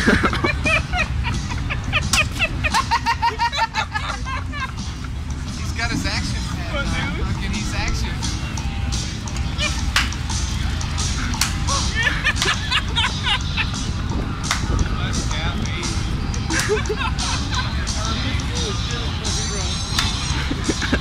he's got his action pad. What, now. Look at his action. Must got me.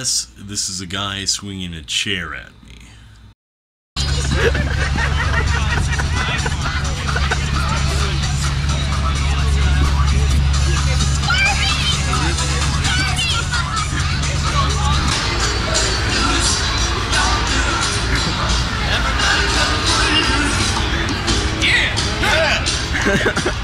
yes, this is a guy swinging a chair at me. Ha ha ha.